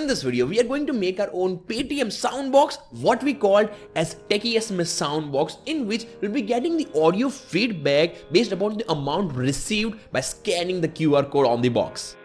in this video, we are going to make our own Paytm soundbox, what we called as Techie SMS soundbox, in which we'll be getting the audio feedback based upon the amount received by scanning the QR code on the box.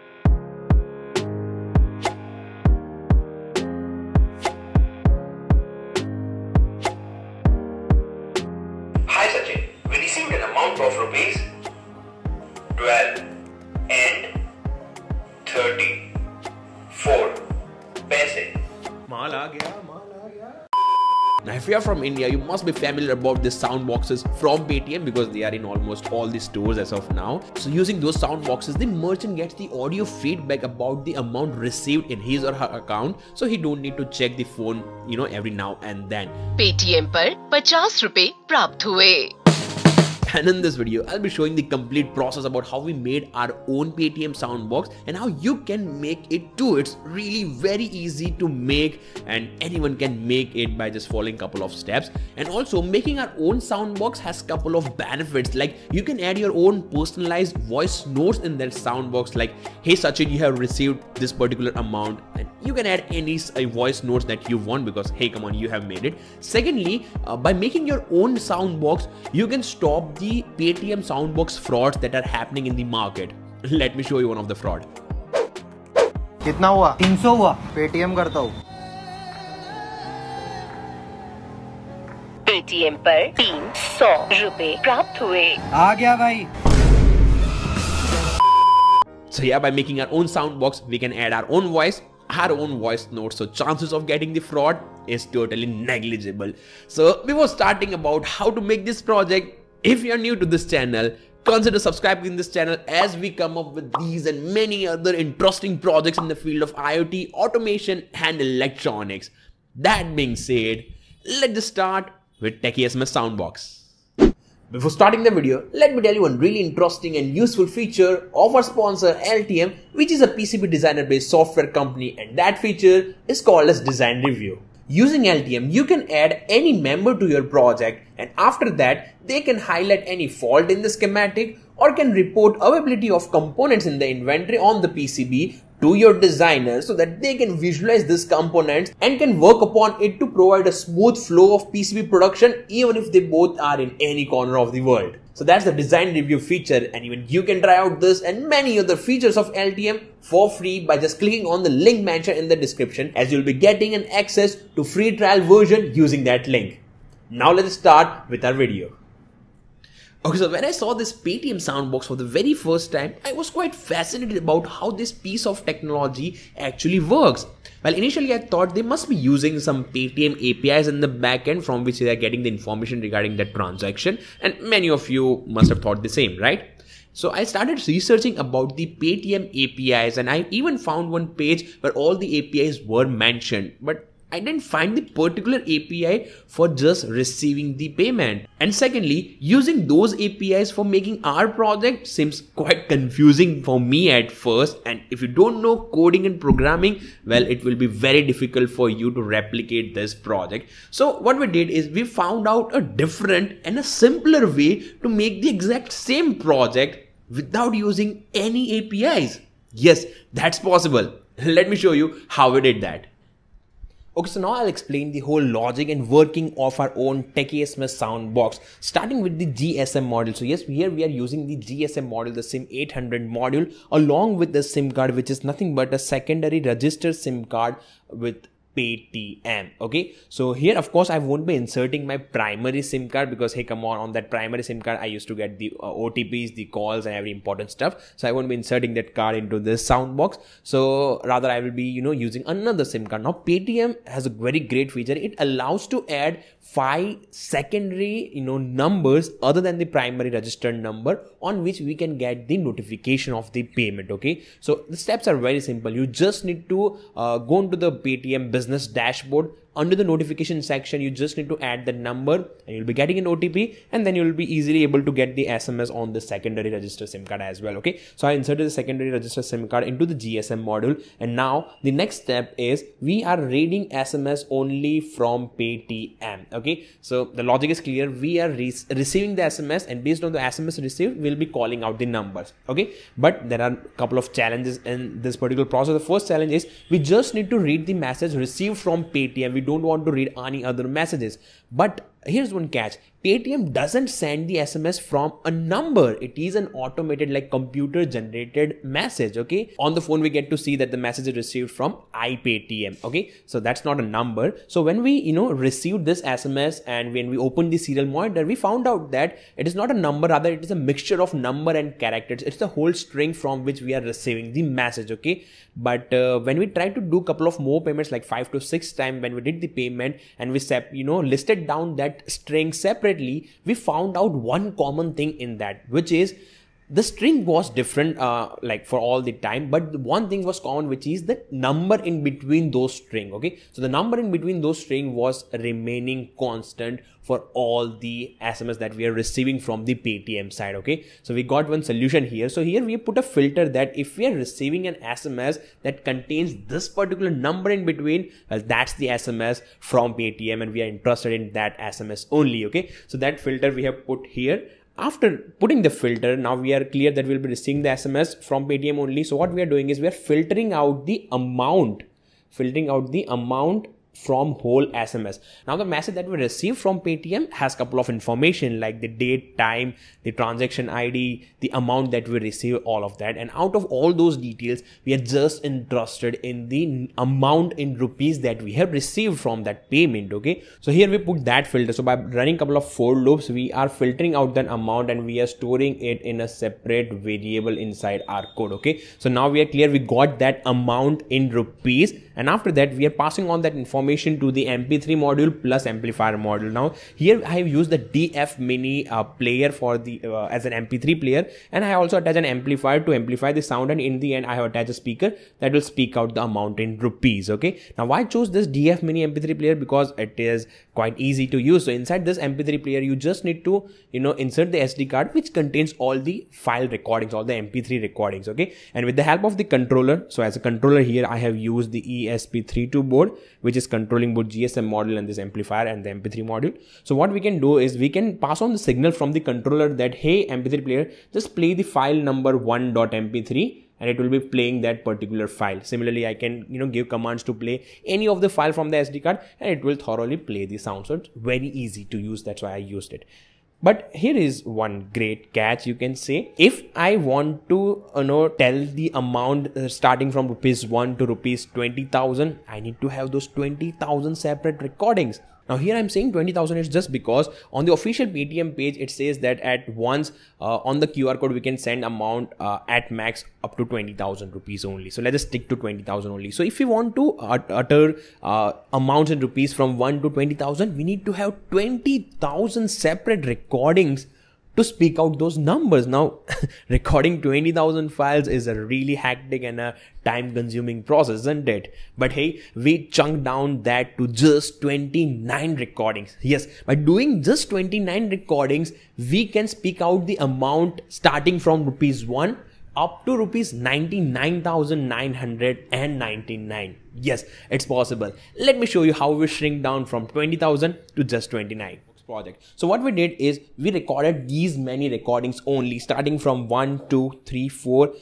if you are from India, you must be familiar about the sound boxes from Paytm because they are in almost all the stores as of now. So, using those sound boxes, the merchant gets the audio feedback about the amount received in his or her account. So, he don't need to check the phone, you know, every now and then. Paytm पर पचास रुपए प्राप्त हुए And in this video, I'll be showing the complete process about how we made our own Paytm soundbox and how you can make it too. It's really very easy to make and anyone can make it by just following couple of steps. And also making our own soundbox has couple of benefits like you can add your own personalized voice notes in that soundbox like hey Sachin you have received this particular amount and you can add any uh, voice notes that you want because hey come on you have made it. Secondly, uh, by making your own soundbox you can stop the Paytm soundbox frauds that are happening in the market. Let me show you one of the fraud. कितना हुआ तीन सौ हुआ Paytm करता हूँ Paytm पर तीन सौ रुपए प्राप्त हुए आ गया भाई So yeah, by making our own soundbox, we can add our own voice, our own voice notes. So chances of getting the fraud is totally negligible. So before starting about how to make this project, if you're new to this channel, consider subscribing this channel as we come up with these and many other interesting projects in the field of IoT, automation and electronics. That being said, let's start with Techie SMS Soundbox. Before starting the video, let me tell you one really interesting and useful feature of our sponsor Altium, which is a PCB designer based software company, and that feature is called as Design Review. Using Altium, you can add any member to your project, and after that, they can highlight any fault in the schematic or can report availability of components in the inventory on the PCB to your designer so that they can visualize this component and can work upon it to provide a smooth flow of PCB production even if they both are in any corner of the world. So that's the design review feature and even you can try out this and many other features of Altium for free by just clicking on the link mentioned in the description as you'll be getting an access to free trial version using that link. Now let's start with our video. Okay, so when I saw this Paytm soundbox for the very first time, I was quite fascinated about how this piece of technology actually works. Well, initially I thought they must be using some Paytm APIs in the backend from which they are getting the information regarding that transaction, and many of you must have thought the same, right? So I started researching about the Paytm APIs and I even found one page where all the APIs were mentioned, but I didn't find the particular API for just receiving the payment. And secondly, using those APIs for making our project seems quite confusing for me at first. And if you don't know coding and programming, well, it will be very difficult for you to replicate this project. So what we did is we found out a different and a simpler way to make the exact same project without using any APIs. Yes, that's possible. Let me show you how we did that. Okay, so now I'll explain the whole logic and working of our own Techie SMS soundbox, starting with the GSM module. So yes, here we are using the GSM module, the SIM 800 module, along with the SIM card, which is nothing but a secondary registered SIM card with Paytm. Okay, so here of course I won't be inserting my primary SIM card because hey, come on, on that primary SIM card I used to get the uh, OTPs, the calls, and every important stuff. So I won't be inserting that card into this sound box. So rather I will be you know using another SIM card. Now Paytm has a very great feature. It allows to add five secondary you know numbers other than the primary registered number on which we can get the notification of the payment okay? So the steps are very simple. You just need to uh, go into the paytm business dashboard under the notification section you just need to add the number and you'll be getting an otp and then you'll be easily able to get the sms on the secondary register sim card as well okay? So i inserted the secondary register sim card into the gsm module and now the next step is we are reading sms only from paytm okay? So the logic is clear. We are re receiving the sms and based on the sms received we'll be calling out the numbers okay? But there are a couple of challenges in this particular process. The first challenge is we just need to read the message received from paytm. We don't want to read any other messages. But here's one catch Paytm doesn't send the SMS from a number. It is an automated, like computer generated message. Okay. On the phone, we get to see that the message is received from iPayTM. Okay. So that's not a number. So when we, you know, received this SMS and when we opened the serial monitor, we found out that it is not a number, rather, it is a mixture of number and characters. It's the whole string from which we are receiving the message. Okay. But uh, when we tried to do a couple of more payments, like five to six times, when we did the payment and we, you know, listed down that string separately separately, we found out one common thing in that, which is the string was different uh, like for all the time but one thing was common which is the number in between those string okay? So the number in between those string was remaining constant for all the sms that we are receiving from the paytm side okay? So we got one solution here. So here we put a filter that if we are receiving an sms that contains this particular number in between well that's the sms from paytm and we are interested in that sms only okay? So that filter we have put here after putting the filter now we are clear that we'll be receiving the sms from paytm only. So what we are doing is we are filtering out the amount. Filtering out the amount from whole SMS. Now the message that we receive from Paytm has couple of information like the date, time, the transaction ID, the amount that we receive, all of that. And out of all those details, we are just interested in the amount in rupees that we have received from that payment. Okay. So here we put that filter. So by running couple of for loops, we are filtering out that amount and we are storing it in a separate variable inside our code. Okay. So now we are clear. We got that amount in rupees. And after that, we are passing on that information to the mp3 module plus amplifier module. Now here i have used the df mini uh, player for the uh, as an mp3 player. And i also attach an amplifier to amplify the sound. And in the end i have attached a speaker that will speak out the amount in rupees. Okay? Now why I chose this df mini mp3 player? Because it is quite easy to use so inside this mp3 player you just need to you know insert the sd card which contains all the file recordings all the mp3 recordings okay and with the help of the controller so as a controller here i have used the esp32 board which is controlling both GSM module and this amplifier and the MP3 module. So what we can do is we can pass on the signal from the controller that hey MP3 player just play the file number 1.mp3 and it will be playing that particular file. Similarly, I can you know give commands to play any of the file from the SD card and it will thoroughly play the sound. So it's very easy to use. That's why I used it. But here is one great catch you can say. If I want to you know tell the amount uh, starting from rupees 1 to rupees 20,000, I need to have those 20,000 separate recordings. Now here I'm saying 20,000 is just because on the official Paytm page it says that at once uh, on the QR code we can send amount uh, at max up to 20,000 rupees only. So let us stick to 20,000 only. So if we want to utter uh, amounts in rupees from 1 to 20,000 we need to have 20,000 separate recordings to speak out those numbers. Now, recording 20,000 files is a really hectic and a time consuming process, isn't it? But hey, we chunked down that to just 29 recordings. Yes, by doing just 29 recordings, we can speak out the amount starting from rupees 1 up to rupees 99,999. Yes, it's possible. Let me show you how we shrink down from 20,000 to just 29 project. So what we did is we recorded these many recordings only starting from 1, 2, 3, 4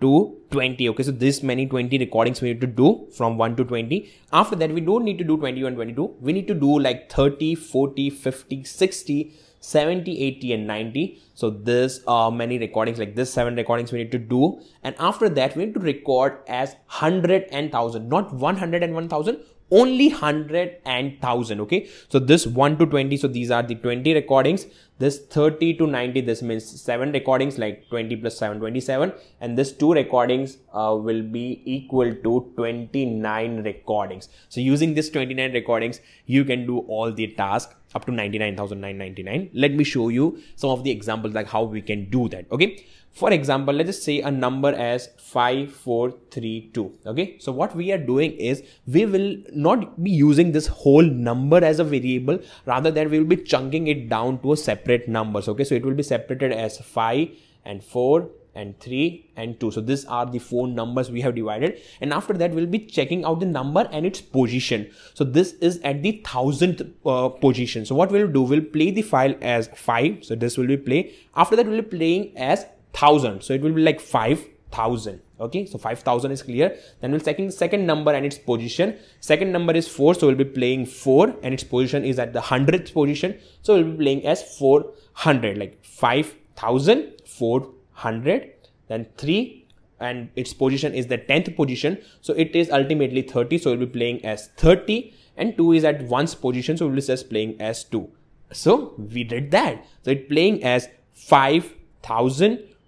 to 20. Okay, so this many 20 recordings we need to do from 1 to 20. After that, we don't need to do 21, 22. We need to do like 30, 40, 50, 60, 70, 80 and 90. So this uh, many recordings like this seven recordings we need to do. And after that, we need to record as 100 and 1000, not 100 and 1000, only 100 and 1000 okay? So this 1 to 20 so these are the 20 recordings. This 30 to 90 this means 7 recordings like 20 plus 7 27 and this 2 recordings uh, will be equal to 29 recordings. So using this 29 recordings you can do all the tasks up to 99999 let me show you some of the examples like how we can do that okay for example let's just say a number as 5432 okay? So what we are doing is we will not be using this whole number as a variable. Rather than we will be chunking it down to a separate numbers okay? So it will be separated as 5 and 4 and 3 and 2 so these are the four numbers we have divided. And after that we'll be checking out the number and its position. So this is at the thousandth uh, position. So what we'll do we'll play the file as 5 so this will be play after that we'll be playing as 1000 so it will be like 5000 okay? So 5000 is clear. Then we'll the second number and its position. Second number is 4 so we'll be playing 4 and its position is at the 100th position. So we'll be playing as 400 like 5000 400 then 3 and its position is the 10th position. So it is ultimately 30 so we'll be playing as 30 and 2 is at one's position so we'll be just playing as 2 so we did that. So it playing as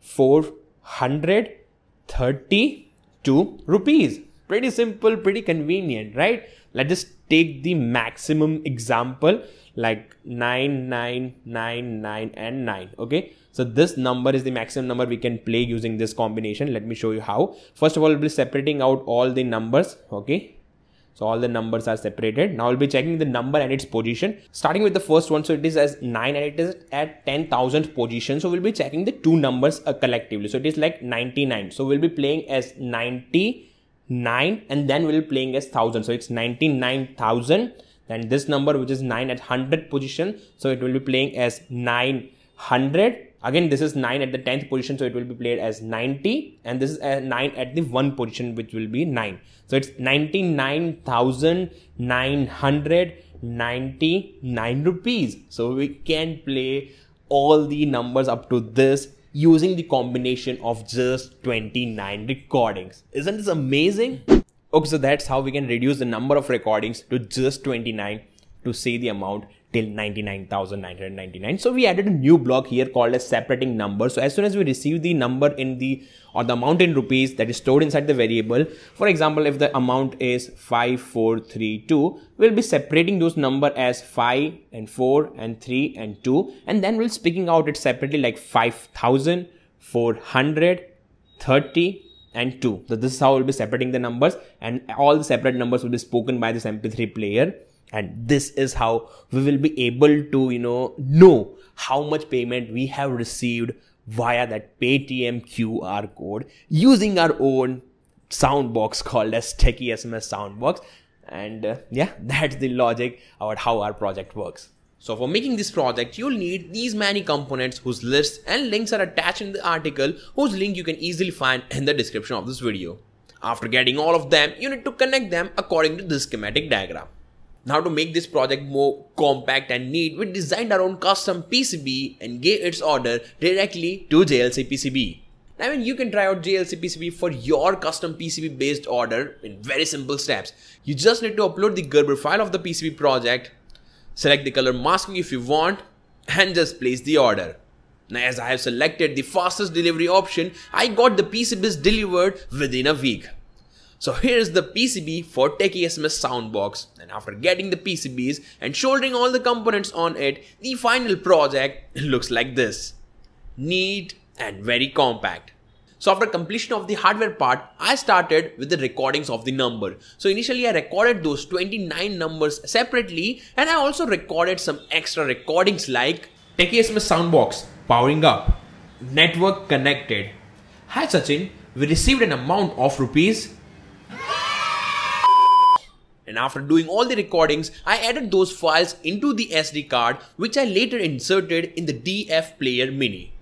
5432 rupees. Pretty simple pretty convenient right? Let's just take the maximum example like 9999 and 9 okay? So this number is the maximum number we can play using this combination. Let me show you how. First of all we'll be separating out all the numbers okay so all the numbers are separated. Now we'll be checking the number and its position. Starting with the first one so it is as 9 and it is at 10000th position. So we'll be checking the two numbers uh, collectively. So it is like 99 so we'll be playing as 99 and then we'll be playing as 1000 so it's 99000 then this number which is 9 at 100 position. So it will be playing as 900 again this is 9 at the 10th position so it will be played as 90 and this is 9 at the 1 position which will be 9 so it's 99999 rupees. So we can play all the numbers up to this using the combination of just 29 recordings. Isn't this amazing? Okay, so that's how we can reduce the number of recordings to just 29 to say the amount till 99,999. So we added a new block here called as separating number. So as soon as we receive the number in the or the amount in rupees that is stored inside the variable, for example, if the amount is 5432, we'll be separating those number as 5 and 4 and 3 and 2 and then we'll speaking out it separately like 5430 and 2. So this is how we'll be separating the numbers and all the separate numbers will be spoken by this MP3 player and this is how we will be able to you know know how much payment we have received via that Paytm QR code using our own soundbox called as Techie SMS Soundbox and uh, yeah that's the logic about how our project works. So for making this project, you'll need these many components whose lists and links are attached in the article whose link you can easily find in the description of this video. After getting all of them, you need to connect them according to this schematic diagram. Now to make this project more compact and neat, we designed our own custom PCB and gave its order directly to JLC PCB. Now you can try out JLC PCB for your custom PCB based order in very simple steps. You just need to upload the Gerber file of the PCB project, select the color masking if you want and just place the order. Now as I have selected the fastest delivery option, I got the PCBs delivered within a week. So here is the PCB for Techie SMS Soundbox and after getting the PCBs and soldering all the components on it, the final project looks like this. Neat and very compact. So after completion of the hardware part, I started with the recordings of the number. So initially I recorded those 29 numbers separately and I also recorded some extra recordings like Techie SMS Soundbox powering up, network connected. Hi Sachin, we received an amount of rupees and after doing all the recordings, I added those files into the SD card which I later inserted in the DF Player Mini.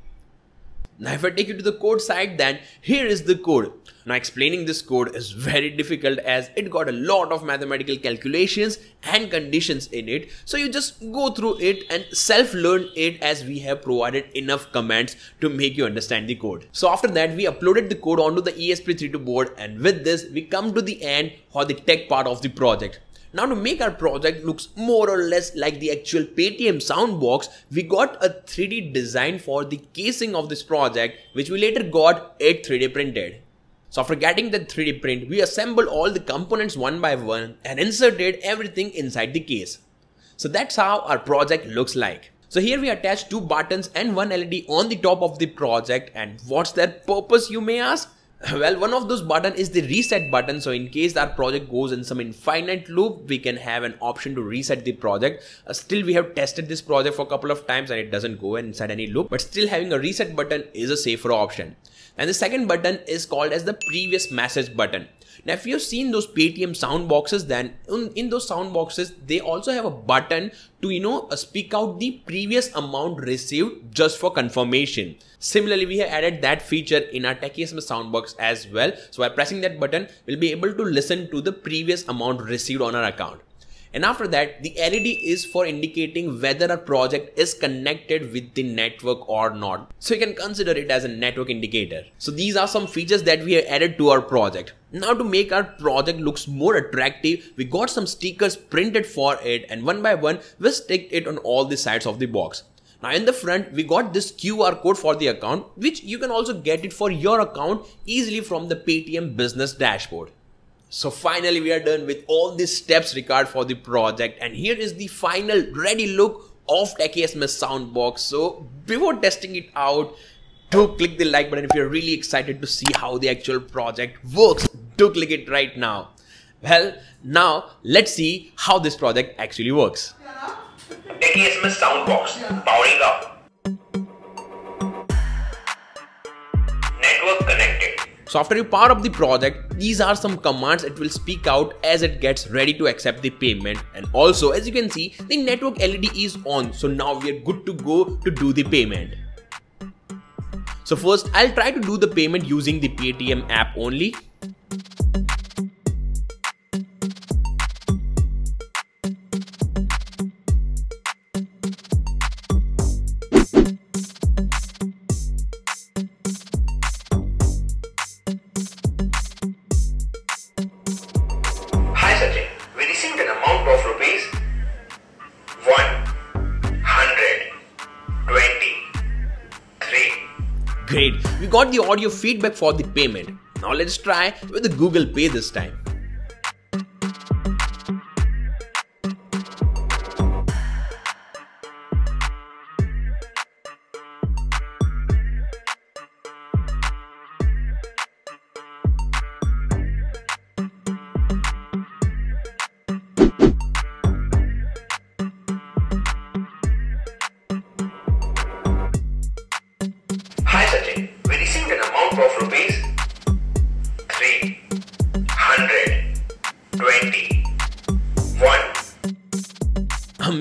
Now if I take you to the code side then here is the code. Now explaining this code is very difficult as it got a lot of mathematical calculations and conditions in it. So you just go through it and self-learn it as we have provided enough commands to make you understand the code. So after that we uploaded the code onto the ESP32 board and with this we come to the end for the tech part of the project. Now to make our project looks more or less like the actual Paytm soundbox, we got a 3D design for the casing of this project which we later got it 3D printed. So after getting the 3D print, we assembled all the components one by one and inserted everything inside the case. So that's how our project looks like. So here we attach two buttons and one LED on the top of the project and what's their purpose you may ask? Well, one of those button is the reset button. So in case our project goes in some infinite loop, we can have an option to reset the project. Uh, still, we have tested this project for a couple of times and it doesn't go inside any loop, but still having a reset button is a safer option. And the second button is called as the previous message button. Now, if you've seen those Paytm sound boxes, then in, those sound boxes, they also have a button to, you know, uh, speak out the previous amount received just for confirmation. Similarly, we have added that feature in our TechieSMS soundbox as well. So by pressing that button, we'll be able to listen to the previous amount received on our account. And after that, the LED is for indicating whether a project is connected with the network or not. So you can consider it as a network indicator. So these are some features that we have added to our project. Now to make our project looks more attractive, we got some stickers printed for it and one by one, we sticked it on all the sides of the box. Now in the front, we got this QR code for the account, which you can also get it for your account easily from the Paytm business dashboard. So finally we are done with all these steps required for the project and here is the final ready look of TechieSMS Soundbox. So before testing it out, do click the like button if you're really excited to see how the actual project works. Do click it right now. Well, now let's see how this project actually works. TechieSMS Soundbox, powering up. Network connected. So after you power up the project, these are some commands it will speak out as it gets ready to accept the payment. And also, as you can see, the network LED is on. So now we are good to go to do the payment. So first, I'll try to do the payment using the Paytm app only. Great, we got the audio feedback for the payment. Now let's try with the Google Pay this time.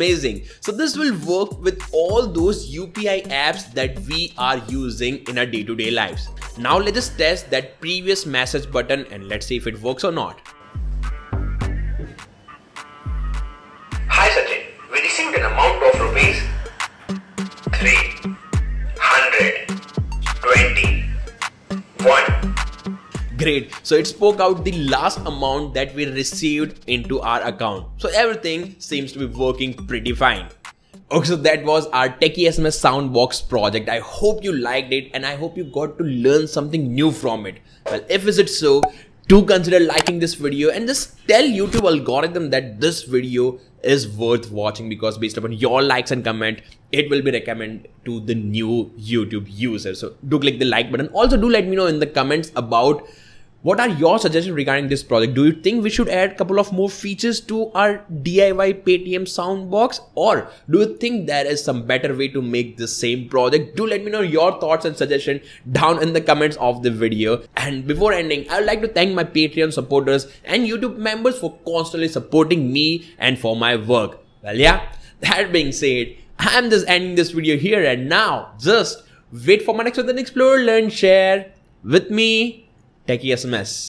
Amazing. So this will work with all those UPI apps that we are using in our day-to-day -day lives. Now let us test that previous message button and let's see if it works or not. So it spoke out the last amount that we received into our account. So everything seems to be working pretty fine. Okay, so that was our TechieSMS Soundbox project. I hope you liked it and I hope you got to learn something new from it. Well, if is it so, do consider liking this video and just tell YouTube algorithm that this video is worth watching because based upon your likes and comment it will be recommended to the new youtube user so do click the like button also do let me know in the comments about what are your suggestions regarding this project? Do you think we should add a couple of more features to our DIY Paytm soundbox? Or do you think there is some better way to make the same project? Do let me know your thoughts and suggestions down in the comments of the video. And before ending, I would like to thank my Patreon supporters and YouTube members for constantly supporting me and for my work. Well, yeah, that being said, I'm just ending this video here and now. Just wait for my next one, then explore, learn, share with me Techie SMS.